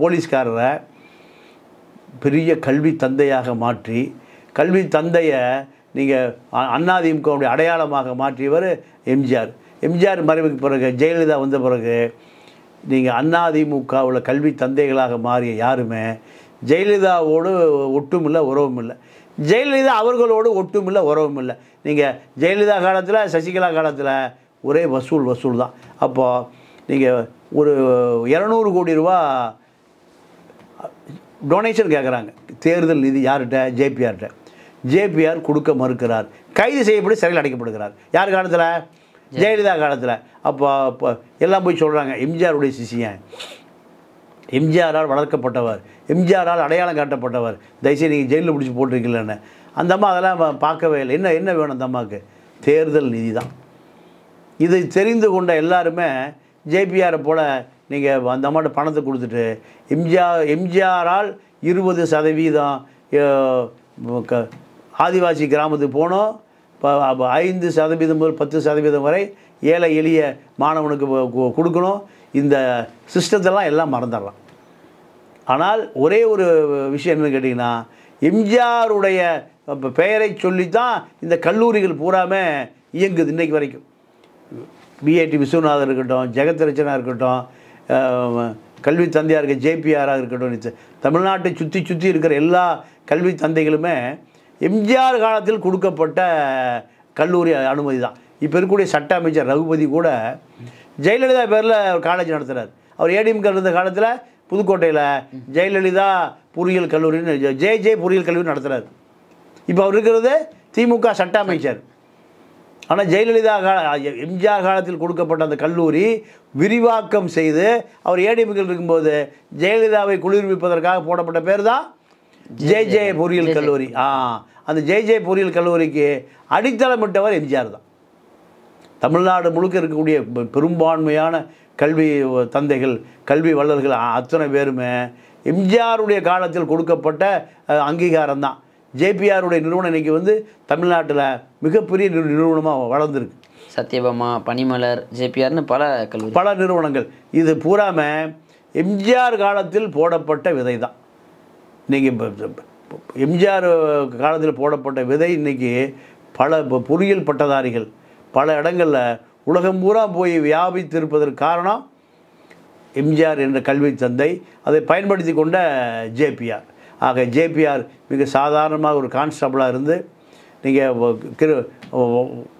போலீஸ்காரரை பெரிய கல்வி தந்தையாக மாற்றி கல்வி தந்தையை நீங்கள் அண்ணாதிமுகவுடைய அடையாளமாக மாற்றியவர் எம்ஜிஆர். எம்ஜிஆர் மறைவுக்கு பிறகு ஜெயலலிதா வந்த பிறகு நீங்கள் அண்ணாதிமுகவில் கல்வி தந்தைகளாக மாறிய யாருமே ஜெயலலிதாவோடு ஒட்டும் இல்லை உறவும் இல்லை ஜெயலலிதா அவர்களோடு ஒட்டும் இல்லை உறவும் இல்லை நீங்கள் ஜெயலலிதா காலத்தில் சசிகலா காலத்தில் ஒரே வசூல் வசூல் தான். அப்போது நீங்கள் ஒரு இரநூறு கோடி ரூபா டொனேஷன் கேட்குறாங்க தேர்தல் நிதி யார்கிட்ட? ஜேபிஆர்கிட்ட. ஜேபிஆர் கொடுக்க மறுக்கிறார். கைது செய்யப்பட்டு சிறையில் அடைக்கப்படுகிறார். யார் காலத்தில்? ஜெயலலிதா காலத்தில். அப்போ இப்போ எல்லாம் போய் சொல்கிறாங்க எம்ஜிஆருடைய சிசியன் எம்ஜிஆரால் வளர்க்கப்பட்டவர். எம்ஜிஆரால் அடையாளம் காட்டப்பட்டவர். தயவுசெய்து நீங்கள் ஜெயிலில் பிடிச்சி போட்டிருக்கீங்களேன்னு. அந்த அம்மா அதெல்லாம் பார்க்கவே இல்லை. என்ன என்ன வேணும் அந்த அம்மாவுக்கு? தேர்தல் நிதி தான் இதை தெரிந்து கொண்ட எல்லாருமே ஜேபிஆரை போல் நீங்கள் அந்த அம்மாட்ட பணத்தை கொடுத்துட்டு எம்ஜிஆர் எம்ஜிஆரால் இருபது சதவீதம் க- ஆதிவாசி கிராமத்துக்கு போனோம். இப்போ ஐந்து சதவீதம் முதல் பத்து சதவீதம் வரை ஏழை எளிய மாணவனுக்கு கொ- கொடுக்கணும். இந்த சிஸ்டத்தெல்லாம் எல்லாம் மறந்துடலாம். ஆனால் ஒரே ஒரு விஷயம் என்னன்னு கேட்டிங்கன்னா எம்ஜிஆருடைய பெயரை சொல்லித்தான் இந்த கல்லூரிகள் பூராமே இயங்குது இன்றைக்கு வரைக்கும். பிஏடி விஸ்வநாதர் இருக்கட்டும் ஜெகத்ரட்சனா இருக்கட்டும் கல்வி தந்தையாக இருக்க ஜேபிஆராக இருக்கட்டும் தமிழ்நாட்டை சுற்றி சுற்றி இருக்கிற எல்லா கல்வி தந்தைகளுமே எம்ஜிஆர் காலத்தில் கொடுக்கப்பட்ட கல்லூரி அனுமதி தான். இப்போ இருக்கக்கூடிய சட்ட அமைச்சர் ரகுபதி கூட ஜெயலலிதா பேரில் காலேஜ் நடத்துகிறார் அவர் ஏடிஎம்கே இருந்த காலத்தில் புதுக்கோட்டையில் ஜெயலலிதா பொறியியல் கல்லூரின்னு ஜே ஜே பொறியியல் கல்லூரி நடத்துகிறார் இப்போ அவர் இருக்கிறது திமுக சட்ட அமைச்சர். ஆனால் ஜெயலலிதா கால எம்ஜிஆர் காலத்தில் கொடுக்கப்பட்ட அந்த கல்லூரி விரிவாக்கம் செய்து அவர் ஏடிஎம்கள் இருக்கும்போது ஜெயலலிதாவை குளிர்விப்பதற்காக போடப்பட்ட பேர் தான் ஜே ஜே பொறியியல் கல்லூரி. ஆ அந்த ஜே ஜே பொறியியல் கல்லூரிக்கு அடித்தளமிட்டவர் எம்ஜிஆர் தான். தமிழ்நாடு முழுக்க இருக்கக்கூடிய பெரும்பான்மையான கல்வி தந்தைகள் கல்வி அ- அத்தனை பேருமே எம்ஜிஆருடைய காலத்தில் கொடுக்கப்பட்ட அங்கீகாரம் தான். ஜேபிஆருடைய நிறுவனம் இன்னைக்கு வந்து தமிழ்நாட்டில் மிகப்பெரிய நிறு நிறுவனமாக வளர்ந்துருக்கு. சத்யபாமா பனிமலர் ஜேபிஆர்னு பல பல நிறுவனங்கள். இது பூராம எம்ஜிஆர் காலத்தில் போடப்பட்ட விதை தான் நீங்கள் எம்ஜிஆர் காலத்தில் போடப்பட்ட விதை இன்னைக்கு பல பொறியியல் பட்டதாரிகள் பல இடங்களில் உலகம் பூரா போய் வியாபித்திருப்பதற்கு காரணம் எம்ஜிஆர் என்ற கல்வி தந்தை அதை பயன்படுத்தி கொண்ட ஜேபிஆர். ஆக ஜேபிஆர் மிக சாதாரணமாக ஒரு கான்ஸ்டபிளாக இருந்து நீங்கள்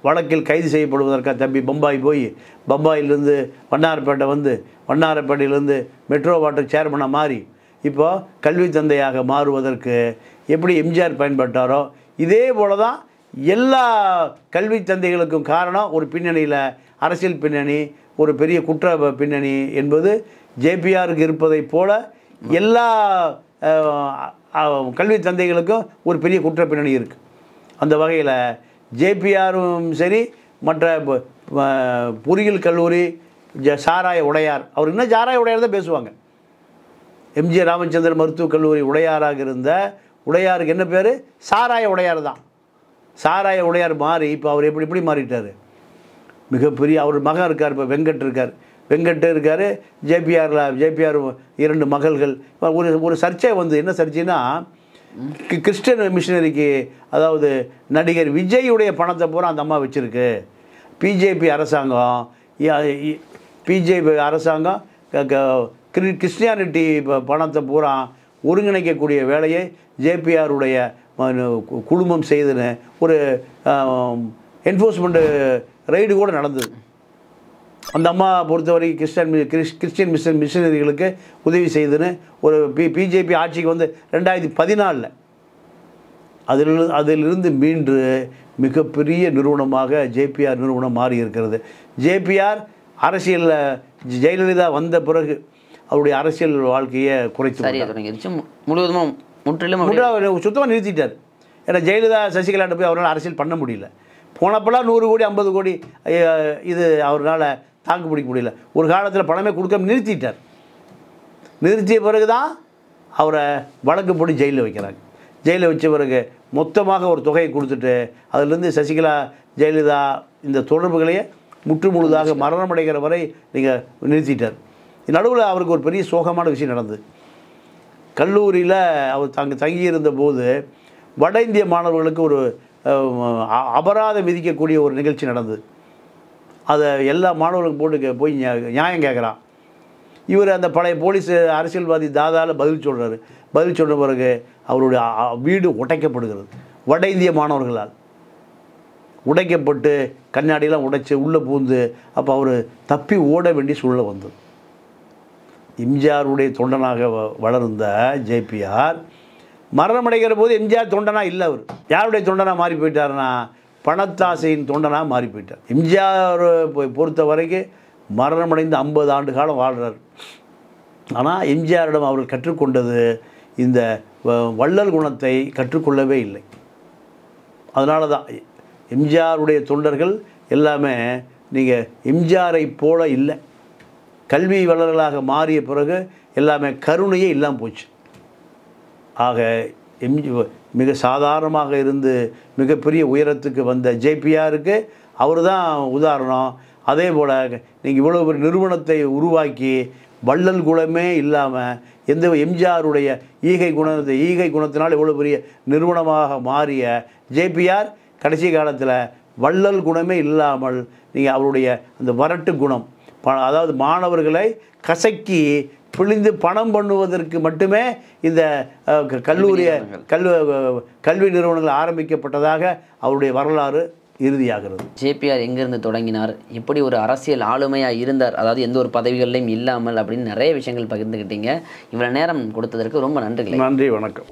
வழக்கில் கைது செய்யப்படுவதற்காக தம்பி பம்பாய் போய் பம்பாயிலிருந்து வண்ணாரப்பேட்டை வந்து வண்ணாரப்பேட்டையிலேருந்து மெட்ரோ வாட்டர் சேர்மனாக மாறி இப்போ கல்வி தந்தையாக மாறுவதற்கு எப்படி எம்ஜிஆர் பயன்பட்டாரோ இதே போல தான் எல்லா கல்வி தந்தைகளுக்கும் காரணம் ஒரு பின்னணியில் அரசியல் பின்னணி ஒரு பெரிய குற்ற பின்னணி என்பது ஜேபிஆருக்கு இருப்பதைப் போல எல்லா கல்வி தந்தைகளுக்கும் ஒரு பெரிய குற்ற பின்னணி இருக்குது அந்த வகையில் ஜேபிஆரும் சரி மற்ற பொறியியல் கல்லூரி ஜ சாராய உடையார் அவர் இன்னும் சாராய உடையார் தான் பேசுவாங்க. எம்ஜி ராமச்சந்திரன் மருத்துவக் கல்லூரி உடையாராக இருந்த உடையாருக்கு என்ன பேர்? சாராய உடையார் தான். சாராய உடையார் மாறி இப்போ அவர் எப்படி எப்படி மாறிட்டார். மிகப்பெரிய அவர் மகன் இருக்கார் இப்போ வெங்கட் இருக்கார். வெங்கட் இருக்கார் ஜேபிஆரில் ஜேபிஆர் இரண்டு மகள்கள். ஒரு ஒரு சர்ச்சை வந்து என்ன சர்ச்சைன்னா கி- கிறிஸ்டியன் மிஷினரிக்கு அதாவது நடிகர் விஜயுடைய பணத்தை பூரா அந்த அம்மா வச்சுருக்கு. பிஜேபி அரசாங்கம் பிஜேபி அரசாங்கம் க- கிரி- கிறிஸ்டியானிட்டி பணத்தை பூரா ஒருங்கிணைக்கக்கூடிய வேலையை ஜேபிஆருடைய குடும்பம் செய்துன்னு ஒரு என்ஃபோர்ஸ்மெண்ட்டு ரைடு கூட நடந்தது. அந்த அம்மா பொறுத்தவரைக்கும் கிறிஸ்டியன் கிறிஸ் கிறிஸ்டியன் மிஷன் மிஷினரிகளுக்கு உதவி செய்துன்னு ஒரு பி பிஜேபி ஆட்சிக்கு வந்து ரெண்டாயிரத்தி பதினாலில் அதில் அதிலிருந்து மீண்டு மிகப்பெரிய நிறுவனமாக ஜேபிஆர் நிறுவனம் மாறி இருக்கிறது ஜேபிஆர் அரசியலில் ஜெயலலிதா வந்த பிறகு அவருடைய அரசியல் வாழ்க்கையை குறைத்து சரியா தொடங்கிருச்சு மு- முழுவதுமா முற்றிலும் சுத்தமாக நிறுத்திட்டார். ஏன்னா ஜெயலலிதா சசிகலாட்ட போய் அவரால் அரசியல் பண்ண முடியல. போனப்பெல்லாம் நூறு கோடி ஐம்பது கோடி இது அவரால் தாக்கு பிடிக்க முடியல. ஒரு காலத்தில் பணமே கொடுக்காம நிறுத்திட்டார். நிறுத்திய பிறகு தான் அவரை வழக்கு போட்டு ஜெயிலில் வைக்கிறாங்க. ஜெயிலில் வச்ச பிறகு மொத்தமாக ஒரு தொகையை கொடுத்துட்டு அதிலிருந்து சசிகலா ஜெயலலிதா இந்த தொடர்புகளையே முற்று முழுதாக மரணமடைகிற வரை நீங்கள் நிறுத்திட்டார். நடுவில் அவருக்கு ஒரு பெரிய சோகமான விஷயம் நடந்தது. கல்லூரியில் அவர் அங்கே தங்கியிருந்த போது வட இந்திய மாணவர்களுக்கு ஒரு அ- அபராதம் விதிக்கக்கூடிய ஒரு நிகழ்ச்சி நடந்தது. அதை எல்லா மாணவர்களுக்கும் போட்டு கே- போய் நியாயம் கேட்குறான் இவர் அந்த பழைய போலீஸ் அரசியல்வாதி தாதாவில் பதில் சொல்கிறாரு பதில் சொன்ன பிறகு அவருடைய வீடு உடைக்கப்படுகிறது. வட இந்திய மாணவர்களால். உடைக்கப்பட்டு கண்ணாடியெல்லாம் உடைச்சி உள்ளே பூந்து அப்போ அவர் தப்பி ஓட வேண்டிய சூழ்நிலை வந்தது. எம்ஜிஆருடைய தொண்டனாக வ- வளர்ந்த ஜேபிஆர் மரணமடைகிற போது எம்ஜிஆர் தொண்டனாக இல்லை அவர். யாருடைய தொண்டனாக மாறி போயிட்டாருன்னா பணத்தாசையின் தொண்டனாக மாறி போயிட்டார். எம்ஜிஆர் பொறுத்த வரைக்கும் மரணமடைந்து ஐம்பது ஆண்டு காலம் வாழ்கிறார் ஆனால் எம்ஜிஆரிடம் அவர்கள் கற்றுக்கொண்டது இந்த வ- வள்ளல் குணத்தை கற்றுக்கொள்ளவே இல்லை. அதனால தான் எம்ஜிஆருடைய தொண்டர்கள் எல்லாமே நீங்கள் எம்ஜிஆரை போல இல்லை. கல்வி வளர்களாக மாறிய பிறகு எல்லாமே கருணையே இல்லாமல் போச்சு. ஆக எம்ஜி மிக சாதாரணமாக இருந்து மிகப்பெரிய உயரத்துக்கு வந்த ஜேபிஆருக்கு அவர் தான் உதாரணம். அதே போல் நீங்கள் இவ்வளோ பெரிய நிறுவனத்தை உருவாக்கி வள்ளல் குணமே இல்லாமல் எந்த எம்ஜிஆருடைய ஈகை குணத்தை ஈகை குணத்தினால் இவ்வளோ பெரிய நிறுவனமாக மாறிய ஜேபிஆர் கடைசி காலத்தில் வள்ளல் குணமே இல்லாமல் நீங்கள் அவருடைய அந்த வரட்டு குணம் அதாவது மாணவர்களை கசக்கி பிழிந்து பணம் பண்ணுவதற்கு மட்டுமே இந்த கல்லூரிய கல்வி கல்வி நிறுவனங்கள் ஆரம்பிக்கப்பட்டதாக அவருடைய வரலாறு இறுதியாகிறது. ஜேபிஆர் எங்கேருந்து தொடங்கினார்? எப்படி ஒரு அரசியல் ஆளுமையாக இருந்தார்? அதாவது எந்த ஒரு பதவிகள்லையும் இல்லாமல் அப்படின்னு நிறைய விஷயங்கள் பகிர்ந்துக்கிட்டீங்க இவ்வளோ நேரம் கொடுத்ததற்கு ரொம்ப நன்றிகளை. நன்றி வணக்கம்.